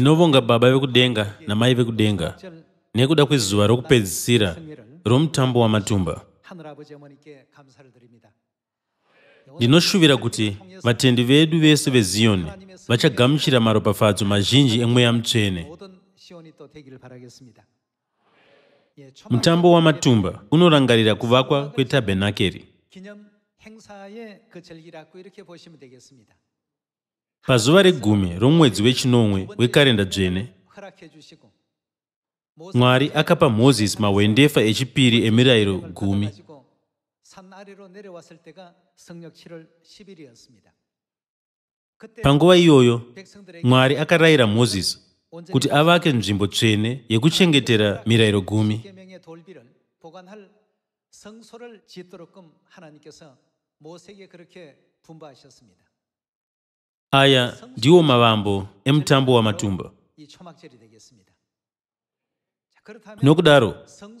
ndinovonga baba vekudenga namai vekudenga nekuda kwezuva rokupedzisira romutambo wamatumba. Ndinoshuvira kuti vatendi vedu vese veziyoni vachagamuchira maropafadzo mazhinji emweya mutsvene. Mutambo wamatumba unorangarira kuvakwa kwetabhenakeri pazuva regumi romwedzi wechinomwe wekarenda dzvene 허락해 주시고 mwari akapa mozisi mahwendefa echipiri emirayiro gumi 가지고 산 아래로 내려왔을 때가 성력 7월 10일이었습니다. 그때 panguva iyoyo 백성들에게 mwari akarayira mozisi 온전히 kuti avake nzvimbo tsvene yekuchengetera mirayiro gumi 계명의 돌비를 보관할 성소를 짓도록끔 하나님께서 모세에게 그렇게 분부하셨습니다. Aya ndiwo mavambo emutambo wamatumba. nokudaro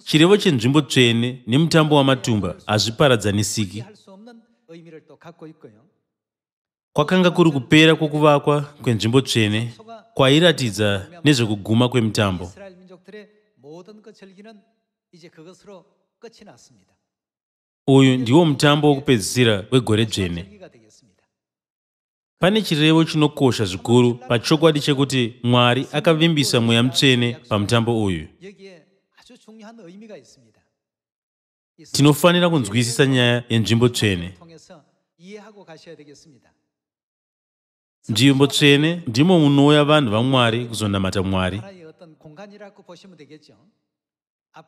chirevo chenzvimbo tsvene nemutambo wamatumba hazviparadzanisiki kwakanga kuri kupera kwokuvakwa kwenzvimbo tsvene kwairatidza nezvekuguma kwemutambo uyu ndiwo mutambo wokupedzisira wegore dzvene pane chirevo chinokosha zvikuru pachokwadi chekuti mwari akavimbisa mweya mutsvene pamutambo uyu. Tinofanira kunzwisisa nyaya yenzvimbo tsvene. Nzvimbo tsvene ndimo munouya vanhu vamwari kuzonamata mwari.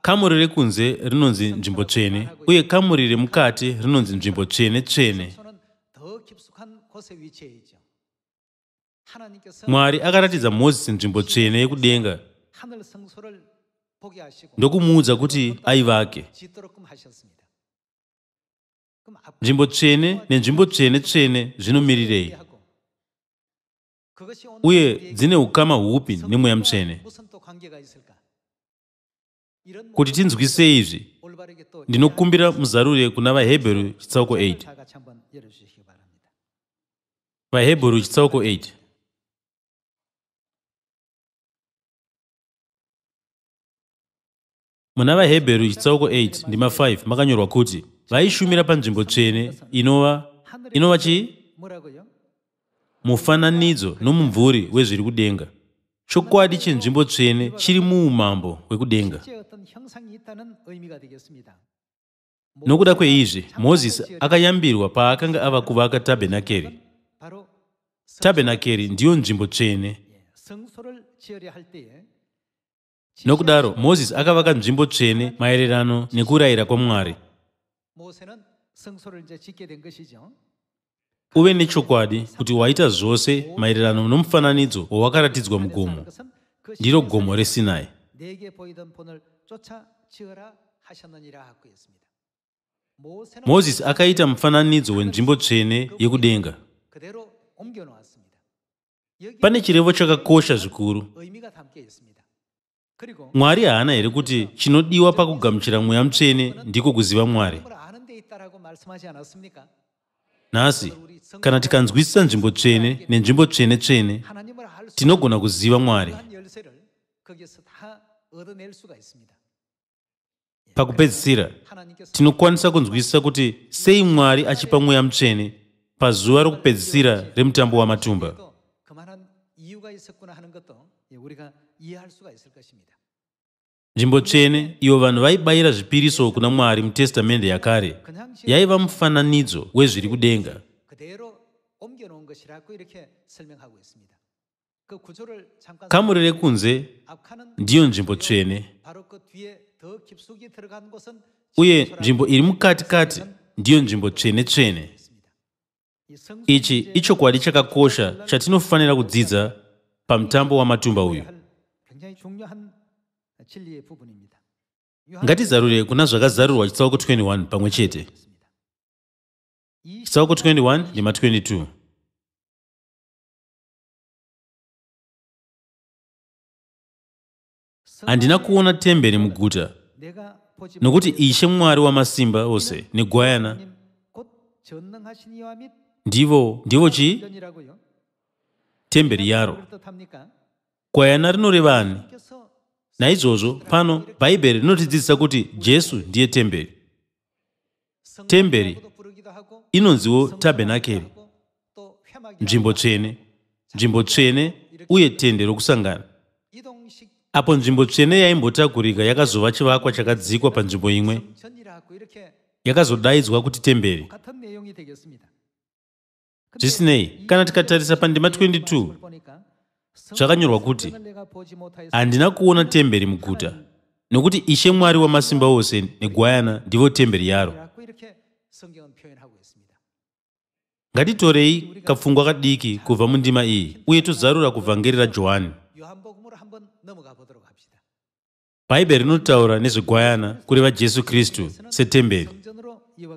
Kamuri rekunze rinonzi nzvimbo tsvene uye kamuri remukati rinonzi nzvimbo tsvene tsvene mwari akaratidza mozisi nzvimbo tsvene yekudenga. ndokumuudza kuti aivake. nzvimbo tsvene nenzvimbo tsvene tsvene zvinomirirei? uye dzine ukama hupi nemweya mutsvene kuti tinzwisei izvi? ndinokumbira muzarure kuna vahebheru chitsauko 8 vahebheru chitsauko 8 muna vahebheru chitsauko 8 ndima 5 makanyorwa kuti vaishumira panzvimbo tsvene inova inova chii mufananidzo nomumvuri wezviri kudenga. Chokwadi chenzvimbo tsvene chiri muumambo hwekudenga. Nokuda kweizvi mozisi akayambirwa paakanga ava kuvaka tabhenakeri tabhenakeri ndiyo nzvimbo tsvene. nokudaro mozisi akavaka nzvimbo tsvene maererano nekurayira kwamwari uve nechokwadi kuti waita zvose maererano nomufananidzo wawakaratidzwa mugomo. ndiro gomo resinai mozisi akaita mufananidzo wenzvimbo tsvene yekudenga pane chirevo chakakosha zvikuru. mwari haana here kuti chinodiwa pakugamuchira mweya mutsvene ndiko kuziva mwari? Nhasi kana tikanzwisisa nzvimbo tsvene nenzvimbo tsvene tsvene tinogona kuziva mwari? Pakupedzisira tinokwanisa kunzwisisa kuti sei mwari achipa mweya mutsvene? pazuva rokupedzisira remutambo wamatumba. Nzvimbo tsvene ivo vanhu vaibayira zvipiriso kuna mwari mutestamende yakare. Yaiva mufananidzo wezviri kudenga. Kamuri rekunze ndiyo nzvimbo tsvene. Uye nzvimbo iri mukatikati ndiyo nzvimbo tsvene tsvene ichi ichokwadi chakakosha chatinofanira kudzidza pamutambo wamatumba uyu. Ngatizarure kuna zvakazarurwa chitsauko 21 pamwe chete. Chitsauko 21 nema22 handina kuona temberi muguta nokuti ishe mwari wamasimba ose negwayana ndivo ndivo chii temberi yaro. gwayana rinorevani naizvozvo pano bhaibheri rinotidzidzisa kuti jesu ndiye temberi. Temberi inonziwo tabhenakeri. nzvimbo tsvene. Nzvimbo tsvene uye tende rokusangana. Apo nzvimbo tsvene yaimbotakurika yakazova chivakwa chakadzikwa panzvimbo imwe. Yakazodaidzwa kuti temberi zvisinei kana tikatarisa pandima 22 zvakanyorwa kuti handina kuona temberi muguta nokuti ishe mwari wamasimba ose negwayana ndivo temberi yaro. Ngatitorei kapfungwa kadiki kubva mundima iyi uye tozarura kuvhangeri rajohani. Bhaibheri rinotaura nezvegwayana kureva jesu kristu setemberi.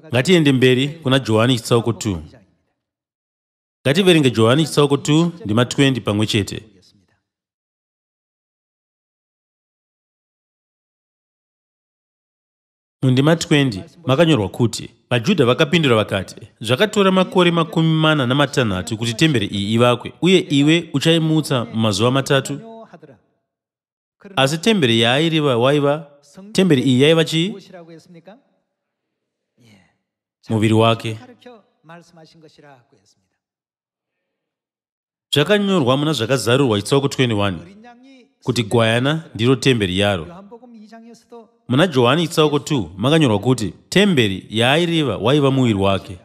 Ngatiende mberi kuna johani chitsauko 2 ngativerenge johani chitsauko 2 ndima 20 pamwe chete. Mundima 20 makanyorwa kuti vajudha vakapindura vakati zvakatora makore makumi mana namatanhatu kuti temberi iyi ivakwe uye iwe uchaimutsa mumazuva matatu? Asi temberi yaairiva waiva temberi iyi yaiva chii muviri wake zvakanyorwa muna zvakazarurwa chitsauko 21 kuti gwayana ndiro temberi yaro. Muna johani chitsauko 2 makanyorwa kuti temberi yaairiva waiva muviri wake.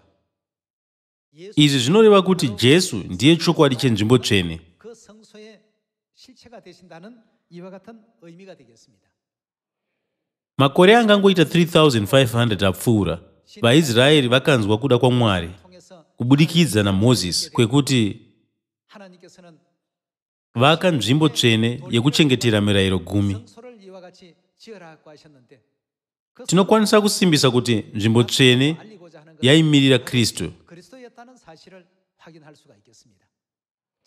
Izvi zvinoreva kuti jesu ndiye chokwadi chenzvimbo tsvene. Makore angangoita 3500 apfuura vaisraeri vakanzwa kuda kwamwari kubudikidza namozisi kwekuti vaaka nzvimbo tsvene yekuchengetera mirayiro gumi. tinokwanisa kusimbisa kuti nzvimbo tsvene yaimirira kristu.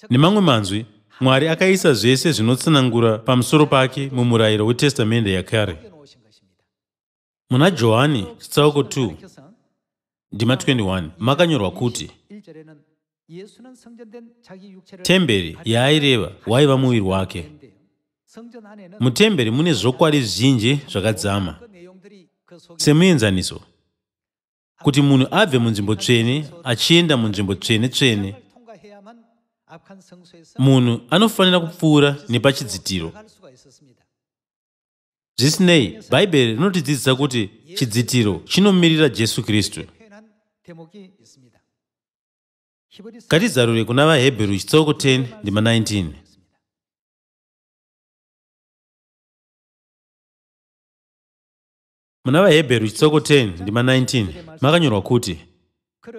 nemamwe manzwi mwari akaisa zvese zvinotsanangura pamusoro pake mumurayiro wetestamende yakare. muna johani chitsauko 2 ndima 21 makanyorwa kuti temberi yaaireva waiva muviri wake mutemberi mune zvokwadi zhinji zvakadzama semuenzaniso kuti munhu abve munzvimbo tsvene achienda munzvimbo tsvene tsvene munhu anofanira kupfuura nepachidzitiro zvisinei bhaibheri rinotidzidzisa kuti chidzitiro chinomirira jesu kristu ngatizarure kuna vahebheru chitsauko 10 ndima 19 muna vahebheru chitsauko 10 ndima 19 makanyorwa kuti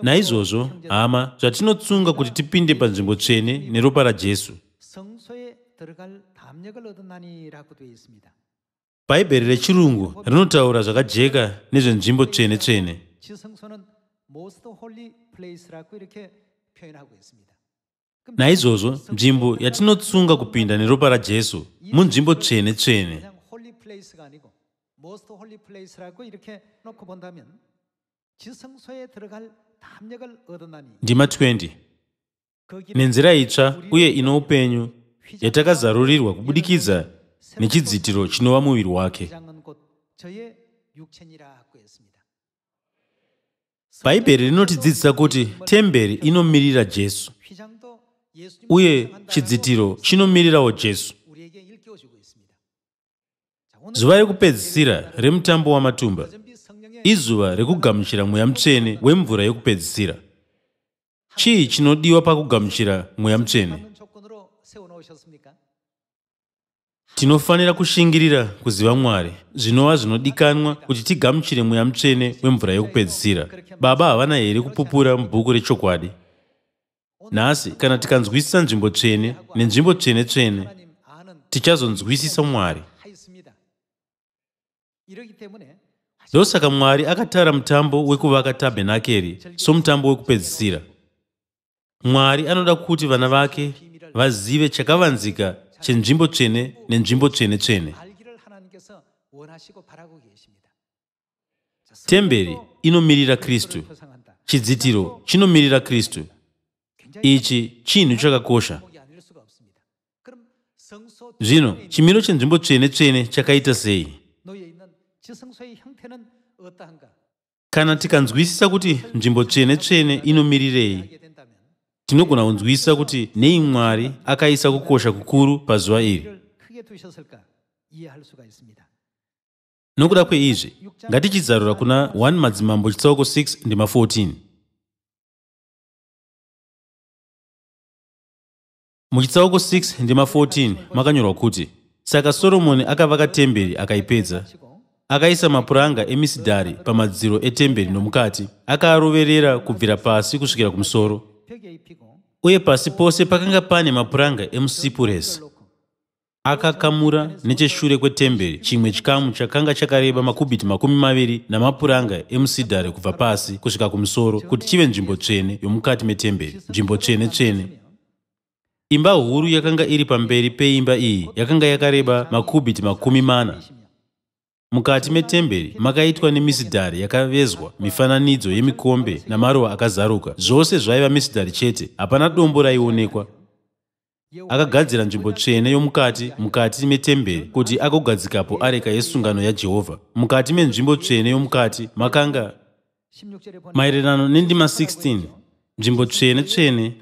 naizvozvo hama zvatinotsunga kuti tipinde panzvimbo tsvene neropa rajesu. Bhaibheri rechirungu rinotaura zvakajeka nezvenzvimbo tsvene tsvene naizvozvo nzvimbo yatinotsunga kupinda neropa rajesu munzvimbo tsvene tsvene. ndima 20 nenzira itsva uye ino upenyu yatakazarurirwa kubudikidza nechidzitiro chinova muviri wake bhaibheri rinotidzidzisa kuti temberi inomirira jesu. Uye chidzitiro chinomirirawo jesu. Zuva rekupedzisira remutambo wamatumba izuva rekugamuchira mweya mutsvene wemvura yokupedzisira chii chinodiwa pakugamuchira mweya mutsvene? tinofanira kushingirira kuziva mwari. Zvinova zvinodikanwa kuti tigamuchire mweya mutsvene wemvura yokupedzisira. Baba havana here kupupura mubhuku rechokwadi? Nhasi kana tikanzwisisa nzvimbo tsvene nenzvimbo tsvene tsvene tichazonzwisisa mwari. Ndosaka mwari akatara mutambo wekuvaka tabhenakeri somutambo wekupedzisira. Mwari anoda kuti vana vake vazive chakavanzika chenzvimbo tsvene nenzvimbo tsvene tsvene. temberi inomirira kristu. chidzitiro chinomirira kristu. ichi chinhu chakakosha. zvino chimiro chenzvimbo tsvene tsvene chakaita sei? kana tikanzwisisa kuti nzvimbo tsvene tsvene inomirirei? tinogona kunzwisisa kuti nei mwari akaisa kukosha kukuru pazuva iri. nokuda kweizvi ngatichidzarura kuna 1 madzimambo chitsauko 6 ndima 14 muchitsauko 6 ndima 14 makanyorwa kuti saka soromoni akavaka temberi akaipedza akaisa mapuranga emisidhari pamadziro etemberi nomukati akaaroverera kubvira pasi kusvikira kumusoro uye pasi pose pakanga pane mapuranga emusipuresi akakamura necheshure kwetemberi chimwe chikamu chakanga chakareba makubhiti makumi maviri namapuranga emusidhari kubva pasi kusvika kumusoro kuti chive nzvimbo tsvene yomukati metemberi nzvimbo tsvene-tsvene imba huru yakanga iri pamberi peimba iyi yakanga yakareba makubhiti makumi mana mukati metemberi makaitwa nemisidhari yakavezwa mifananidzo yemikombe namaruva akazaruka. Zvose zvaiva misidhari chete hapana dombo raionekwa. Akagadzira nzvimbo tsvene yomukati mukati metemberi kuti agogadzikapo areka yesungano yajehovha mukati menzvimbo tsvene yomukati makanga maererano nendima 16 nzvimbo tsvene tsvene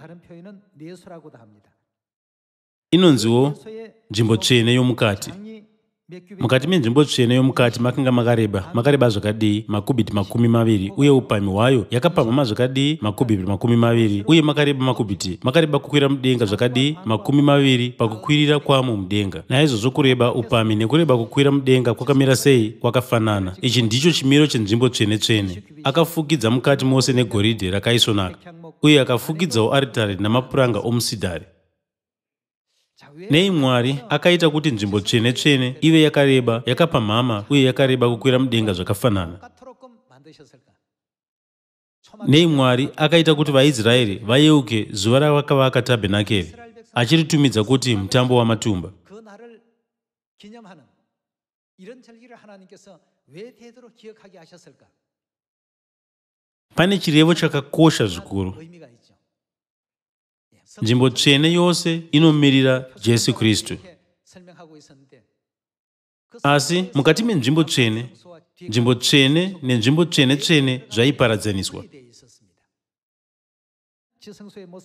inonziwo nzvimbo tsvene yomukati mukati menzvimbo tsvene yomukati makanga makareba makareba zvakadii makubhiti makumi maviri uye upamhi hwayo yakapamhama zvakadii makubhiti makumi maviri uye makareba makubhiti makareba kukwira mudenga zvakadii makumi maviri pakukwirira kwamo mudenga. Naizvozvo kureba upamhi nekureba kukwira mudenga kwakamira sei kwakafanana. Ichi ndicho chimiro chenzvimbo tsvene-tsvene akafukidza mukati mose negoridhe rakaisvonaka uye akafukidzawo aritari namapuranga omusidhari nei mwari akaita kuti nzvimbo tsvene tsvene ive yakareba yakapamhama uye yakareba kukwira mudenga zvakafanana. Nei mwari akaita kuti vaisraeri vayeuke zuva ravakavaka tabhenakeri achiritumidza kuti mutambo wamatumba. Pane chirevo chakakosha zvikuru nzvimbo tsvene yose inomirira jesu kristu. Asi mukati menzvimbo tsvene nzvimbo tsvene nenzvimbo tsvene tsvene zvaiparadzaniswa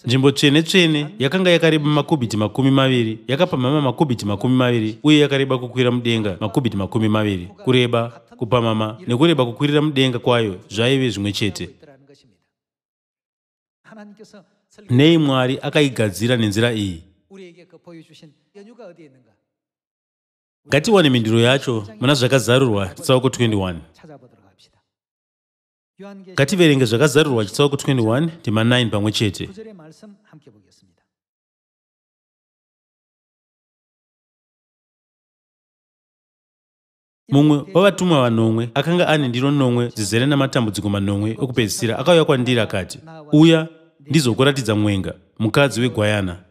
nzvimbo tsvene tsvene yakanga yakareba makubhiti makumi maviri yakapamhama makubhiti makumi maviri uye yakareba kukwira mudenga makubhiti makumi maviri. Kureba kupamhama nekureba kukwirira mudenga kwayo zvaive zvimwe chete nei mwari akaigadzira nenzira iyi. Ngatiwane mhinduro yacho muna zvakazarurwa chitsauko 21 ngativerenge zvakazarurwa chitsauko 21 ndima 9 pamwe chete. Mumwe wavatumwa vanomwe akanga ane ndiro nomwe dzizere namatambudziko manomwe okupedzisira akauya kwandiri akati uya ndizokuratidza mwenga mukadzi wegwayana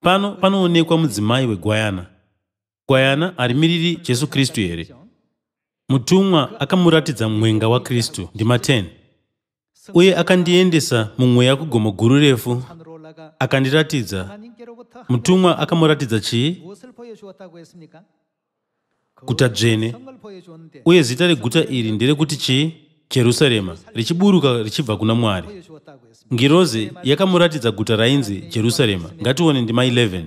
pano panoonekwa mudzimai wegwayana gwayana harimiriri jesu kristu here? Mutumwa akamuratidza mwenga wakristu ndima 10 uye akandiendesa mumweya kugomo guru refu akandiratidza. Mutumwa akamuratidza chii guta dzvene. uye zita reguta iri nderekuti chii jerusarema richiburuka richibva kuna mwari. Ngiroze yakamuratidza guta rainzi jerusarema ngatione ndima 11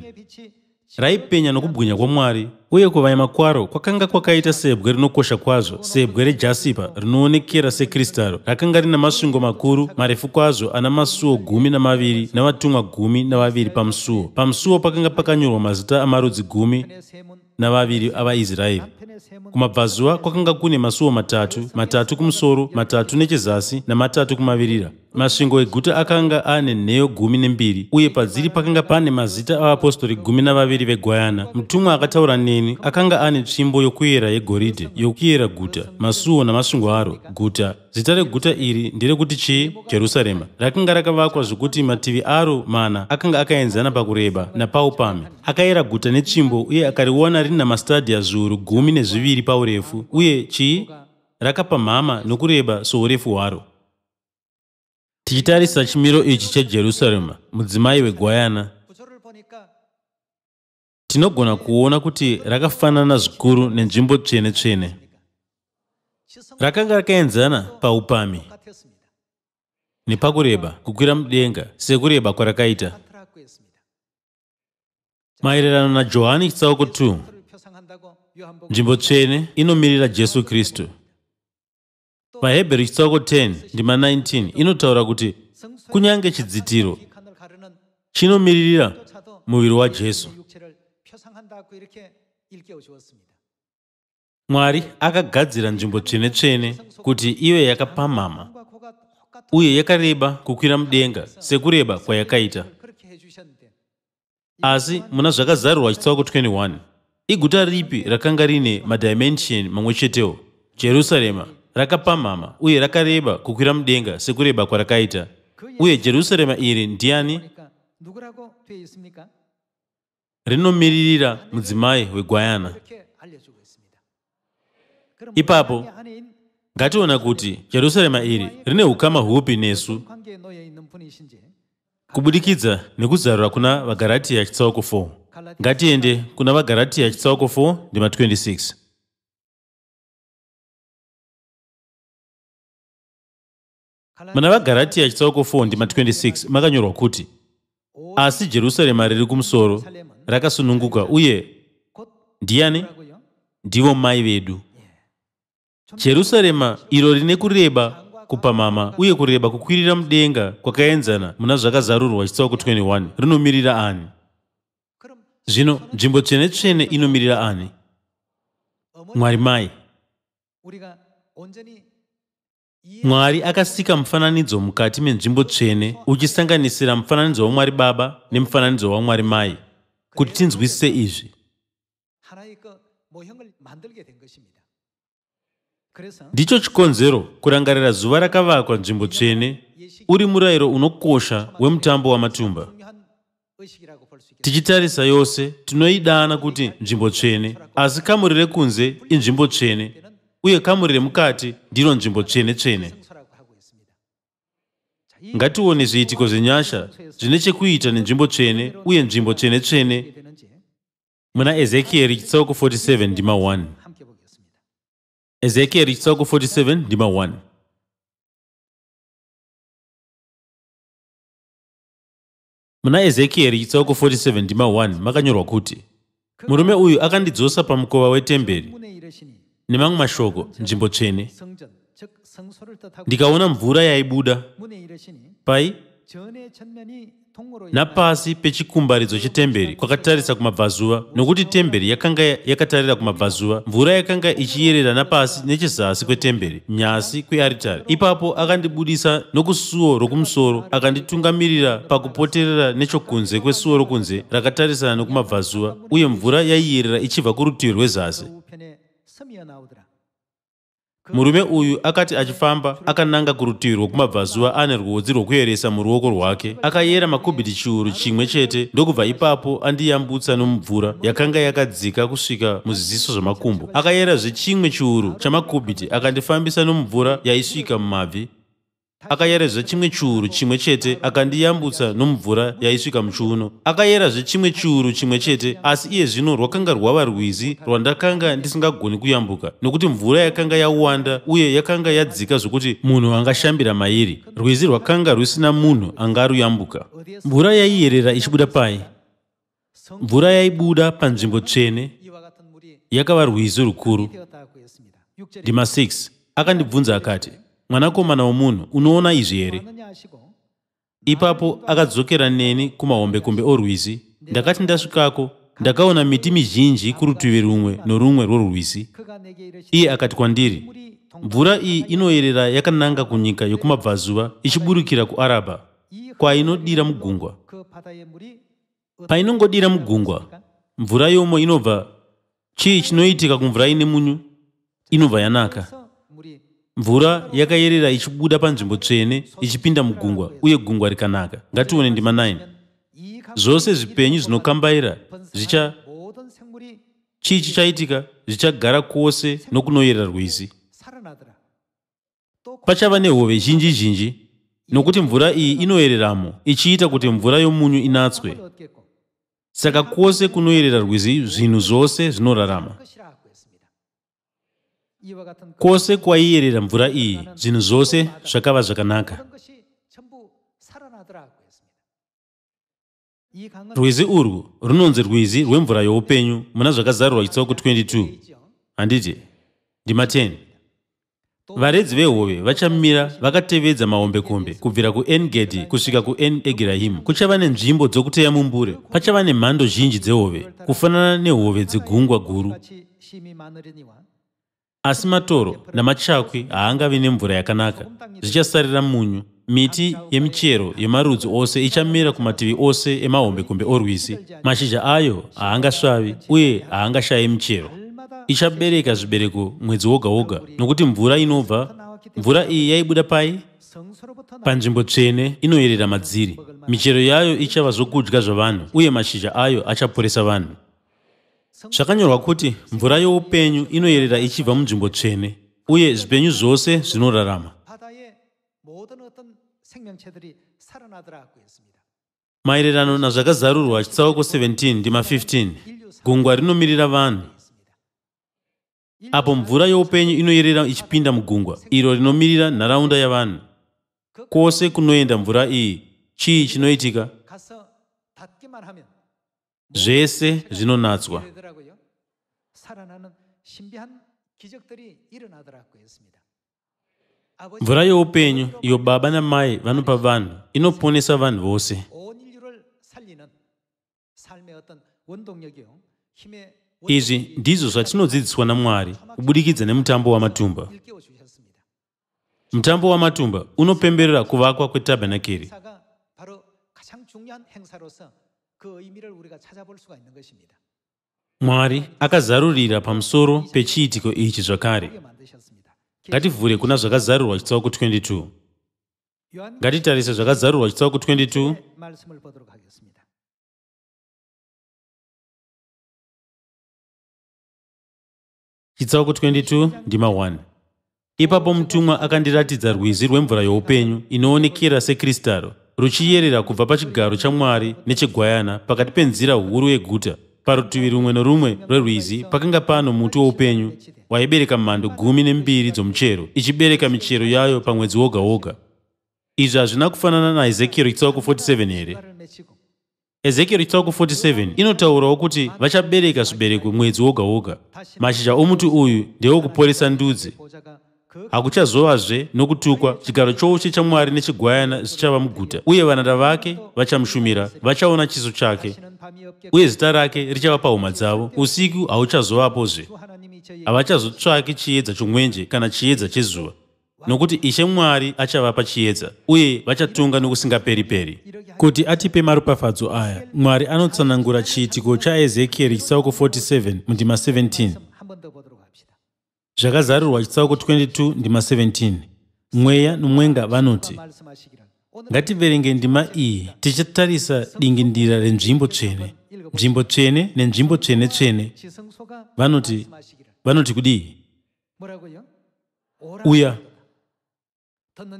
raipenya nokubwinya kwamwari uye kuvaima kwaro kwakanga kwakaita sebwe rinokosha kwazvo sebwe rejasipa rinoonekera sekristaro rakanga rina masvingo makuru marefu kwazvo ana masuo gumi namaviri navatumwa gumi navaviri pamusuo pamusuo pakanga pakanyorwa mazita amarudzi gumi navaviri avaisraeri kumabvazuva kwakanga kune masuo matatu matatu kumusoro matatu nechezasi namatatu kumavirira. Masvingo eguta akanga ane nheyo gumi nembiri uye padziri pakanga pane mazita avapostori gumi navaviri vegwayana. Mutumwa akataura neni akanga ane tsvimbo yokuyera yegoridhe yokuyera guta masuo namasvingo aro. Guta zita reguta iri nderekuti chii jerusarema rakanga rakavakwa zvokuti mativi aro mana akanga akaenzana pakureba napaupamhi. Akayera guta netsvimbo uye akariona rina mastadhiya zviuru gumi nezviviri paurefu uye chii rakapamhama nokureba sourefu hwaro. Tichitarisa chimiro ichi chejerusarema mudzimai wegwayana tinogona kuona kuti rakafanana zvikuru nenzvimbo tsvene tsvene rakanga rakaenzana paupamhi nepakureba kukwira mudenga sekureba kwarakaita. Maererano najohani chitsauko 2 nzvimbo tsvene inomirira jesu kristu. Vahebheru chitsauko 10 ndima 19 inotaura kuti kunyange chidzitiro chinomiririra muviri wajesu mwari akagadzira nzvimbo tsvene tsvene kuti ive yakapamhama uye yakareba kukwira mudenga sekureba kwayakaita. Asi muna zvakazarurwa chitsauko 21 iguta ripi rakanga rine madimension mamwe chetewo? Jerusarema rakapamhama uye rakareba kukwira mudenga sekureba kwarakaita. Uye jerusarema iri ndiani? Rinomiririra mudzimai wegwayana ipapo ngationa kuti jerusarema iri rine ukama hupi nesu. Kubudikidza nekuzarura kuna vagaratiya chitsauko 4 ngatiende kuna vagaratiya chitsauko 4 ndima 26 muna vagaratiya chitsauko 4 ndima 26 makanyorwa kuti asi jerusarema riri kumusoro rakasununguka uye ndiani? Ndivo mai vedu jerusarema iro rine kureba kupamhama uye kureba kukwirira mudenga kwakaenzana muna zvakazarurwa chitsauko 21 rinomirira ani? Zvino nzvimbo tsvene tsvene inomirira ani? Mwari mai. Mwari akasika mufananidzo mukati menzvimbo tsvene uchisanganisira mufananidzo wamwari baba nemufananidzo wamwari mai kuti tinzwisise izvi ndicho chikonzero kurangarira zuva rakavakwa nzvimbo tsvene. Uri murayiro unokosha wemutambo wamatumba. Tichitarisa yose tinoidana kuti nzvimbo tsvene. Asi kamuri rekunze inzvimbo tsvene uye kamuri remukati ndiro nzvimbo tsvene tsvene. Ngatione zviitiko zvenyasha zvine chekuita nenzvimbo tsvene uye nzvimbo tsvene tsvene. Muna ezekieri chitsauko 47 ndima 1 ezekiyeli chitsauko 47 ndima 1 muna ezekiyeri chitsauko 47 ndima 1 makanyorwa kuti murume uyu akandidzosa pamukova wetemberi. Nemamwe mashoko nzvimbo tsvene. Ndikaona mvura yaibuda. Pai napasi pechikumbaridzo chetemberi kwakatarisa kumabvazuva nokuti temberi yakanga yakatarira kumabvazuva mvura yakanga ichiyerera napasi nechezasi kwetemberi nyasi kwearitari. Ipapo akandibudisa nokusuo rokumusoro akanditungamirira pakupoterera nechokunze kwesuo rokunze rakatarisana nokumabvazuva uye mvura yaiyerera ichibva kurutivi rwezasi murume uyu akati achifamba akananga kurutivi rwokumabvazuva ane rwodzi rwokuyeresa muruoko rwake. Akayera makubhiti chiuru chimwe chete. Ndokubva ipapo andiyambutsa nomumvura yakanga yakadzika kusvika muziziso zvamakumbo akayerazve chimwe chiuru chamakubhiti akandifambisa nomumvura yaisvika mumabvi akayerazve chimwe chiuru chimwe chete akandiyambutsa nomubvura yaisvika muchiuno. Akayerazve chimwe chiuru chimwe chete asi iye zvino rwakanga rwava rwizi rwandakanga ndisingagoni kuyambuka nokuti mvura yakanga yawanda uye yakanga yadzika zvokuti munhu angashambira mairi. Rwizi rwakanga rusina munhu angaruyambuka. Mvura yaiyerera ichibuda pai. Mvura yaibuda panzvimbo tsvene yakava rwizi rukuru. Ndima 6 akandibvunza akati mwanakomana womunhu unoona izvi here? Ipapo akadzokera neni kumahombekombe orwizi. Ndakati ndasvikako ndakaona miti mizhinji kurutivi rumwe norumwe rworwizi. Iye akati kwandiri mvura iyi inoyerera yakananga kunyika yokumabvazuva ichiburukira kuarabha kwainodira mugungwa. Painongodira mugungwa mvura yomo inobva. Chii chinoitika kumvura ine munyu? Inobva yanaka mvura yakayerera ichibuda panzvimbo tsvene ichipinda mugungwa uye gungwa rikanaka. Ngatione ndima 9 zvose zvipenyu zvinokambaira zvicha chii chichaitika zvichagara kwose nokunoyerera rwizi. Pachava nehove zhinji zhinji nokuti mvura iyi inoyereramo ichiita kuti mvura yomunyu inatswe. Saka kwose kunoyerera rwizi zvinhu zvose zvinorarama kwose kwaiyerera mvura iyi zvinhu zvose zvakava zvakanaka. rwizi urwu runonzi rwizi rwemvura youpenyu muna zvakazarurwa chitsauko 22 handiti ndima 10 varedzi vehove vachamira vakatevedza mahombekombe kubvira kuengedhi kusvika kuen egirahimu. Kuchava nenzvimbo dzokuteya mumbure pachava nemhando zhinji dzehove kufanana nehove dzegungwa guru asi matoro namachakwi haangavi nemvura yakanaka zvichasarira munyu. Miti yemichero yemarudzi ose ichamira kumativi ose emahombekombe orwizi mashizha ayo haangasvavi uye haangashayi michero. Ichabereka zvibereko mwedzi woga woga nokuti mvura inobva. Mvura iyi yaibuda pai? Panzvimbo tsvene inoyerera madziri. Michero yayo ichava zvokudya zvavanhu uye mashizha ayo achaporesa vanhu zvakanyorwa kuti mvura youpenyu inoyerera ichibva munzvimbo tsvene uye zvipenyu zvose zvinorarama. Maererano nazvakazarurwa chitsauko 17 ndima 15 gungwa rinomirira vanhu. Apo mvura youpenyu inoyerera ichipinda mugungwa iro rinomirira nharaunda yavanhu. Kwose kunoenda mvura iyi chii chinoitika? zvese zvinonatswa. mvura youpenyu iyo baba namai vanopa vanhu inoponesa vanhu vose. izvi ndizvo zvatinodzidziswa namwari kubudikidza nemutambo wamatumba mutambo wamatumba unopemberera kuvakwa kwetabhenakeri mwari akazarurira pamusoro pechiitiko ichi zvakare. ngativhure kuna zvakazarurwa chitsauko 22 ngatitarise zvakazarurwa chitsauko 22 chitsauko 22 ndima 1 ipapo mutumwa akandiratidza rwizi rwemvura youpenyu inoonekera sekristaro ruchiyerera kubva pachigaro chamwari nechegwayana pakati penzira huru yeguta. Parutivi rumwe norumwe rwerwizi pakanga pano muti woupenyu waibereka mhando gumi nembiri dzomuchero ichibereka michero yayo pamwedzi woga woga izvi hazvina kufanana naezekieri chitsauko 47 here? Ezekieri chitsauko 47 inotaurawo kuti vachabereka zvibereko mwedzi woga woga mashizha omuti uyu ndewokuporesa ndudzi hakuchazovazve nokutukwa. Chigaro choushe chamwari nechegwayana zvichava muguta. Uye varanda vake vachamushumira vachaona chiso chake. Uye zita rake richava pahuma dzavo. Usiku hauchazovapozve. Havachazotsvaki chiedza chomwenje kana chiedza chezuva. Nokuti ishe mwari achavapa chiedza uye vachatunga nokusingaperiperi. Kuti atipe maropafadzo aya mwari anotsanangura chiitiko chaezekieri chitsauko 47 mundima 17 zvakazarirwa chitsauko 22 ndima 17 mweya nomwenga vanoti ngativerenge ndima iyi tichitarisa dingindira renzvimbo tsvene nzvimbo tsvene nenzvimbo tsvene tsvene. Vanoti vanoti kudii? Uya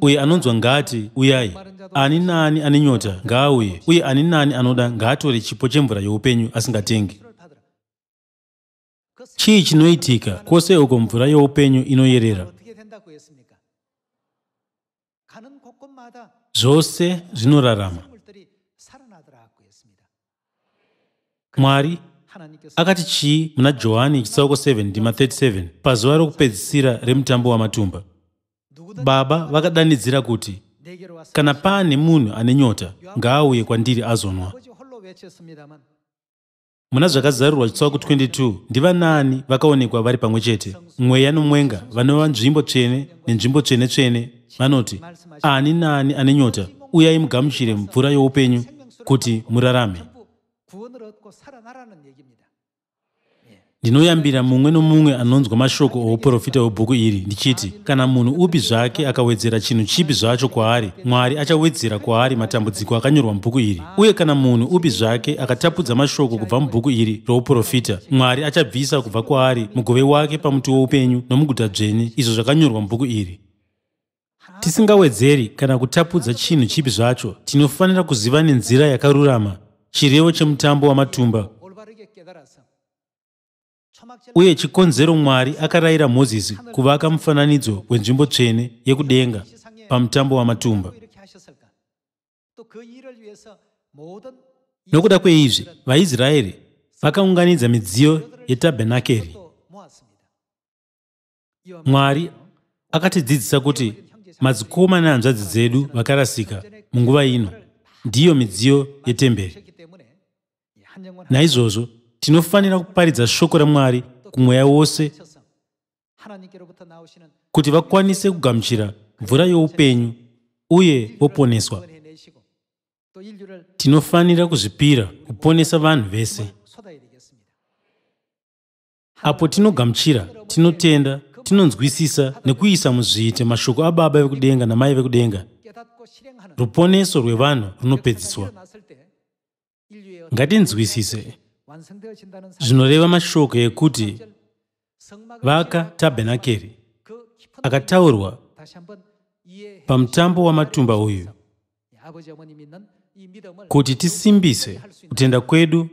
uyo anonzwa ngaati uyai. Ani naani ane nyota ngaauye uye ani naani anoda ngaatore chipo chemvura youpenyu asingatengi chii chinoitika? Kwose uko mvura youpenyu inoyerera. Zvose zvinorarama. Mwari akati chii muna johani chitsauko 7 ndima 37 pazuva rokupedzisira remutambo wamatumba? Baba vakadanidzira kuti kana paane munhu ane nyota ngaauye kwandiri azonwa muna zvakazarurwa chitsauko 22 ndivanani vakaonekwa vari pamwe chete? Mweya nomwenga vanova nzvimbo tsvene nenzvimbo tsvene-tsvene vanoti ani naani ane nyota? Uyai mugamuchire mvura youpenyu kuti murarame ndinoyambira mumwe nomumwe anonzwa mashoko ouprofita webhuku iri ndichiti kana munhu upi zvake akawedzera chinhu chipi zvacho kwaari mwari achawedzera kwaari matambudziko akanyorwa mubhuku iri. Uye kana munhu upi zvake akatapudza mashoko kubva mubhuku iri rouprofita mwari achabvisa kubva kwaari mugove wake pamuti woupenyu nomuguta dzvene izvo zvakanyorwa mubhuku iri. Tisingawedzeri kana kutapudza chinhu chipi zvacho tinofanira kuziva nenzira yakarurama chirevo chemutambo wamatumba uye chikonzero mwari akarayira mozisi kuvaka mufananidzo wenzvimbo tsvene yekudenga pamutambo wamatumba. Nokuda kweizvi vaisraeri vakaunganidza midziyo yetabhenakeri. Mwari akatidzidzisa kuti madzikoma nehanzvadzi dzedu vakarasika munguva ino ndiyo midziyo yetemberi. Naizvozvo tinofanira kuparidza shoko ramwari kumweya wose kuti vakwanise kugamuchira mvura youpenyu uye voponeswa. tinofanira kuzvipira kuponesa vanhu vese. apo tinogamuchira tinotenda tinonzwisisa nekuisa muzviite mashoko ababa vekudenga namai vekudenga. ruponeso rwevanhu runopedziswa ngatinzwisise zvinoreva mashoko ekuti vaka tabhenakeri akataurwa pamutambo wamatumba uyu. kuti tisimbise kutenda kwedu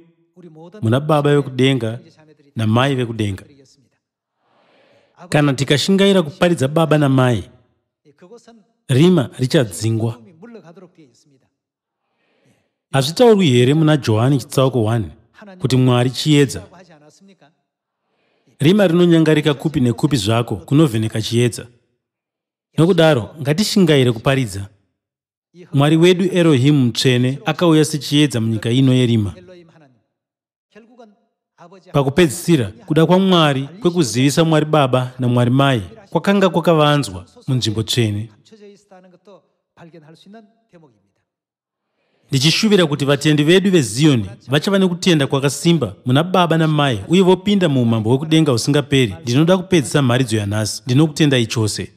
muna baba vekudenga namai vekudenga. kana tikashingaira kuparidza baba namai rima richadzingwa. hazvitaurwi here muna johani chitsauko 1 kuti mwari chiedza. Rima rinonyangarika kupi nekupi zvako kunovheneka chiedza. Nokudaro ngatishingaire kuparidza. Mwari wedu erohimu mutsvene akauya sechiedza munyika ino yerima. Pakupedzisira kuda kwamwari kwekuzivisa mwari baba namwari mai kwakanga kwakavanzwa munzvimbo tsvene ndichishuvira kuti vatendi vedu veziyoni vachava nekutenda kwakasimba muna baba namai uye vopinda muumambo hwekudenga husingaperi. Ndinoda kupedzisa mharidzo yanhasi ndinokutendai chose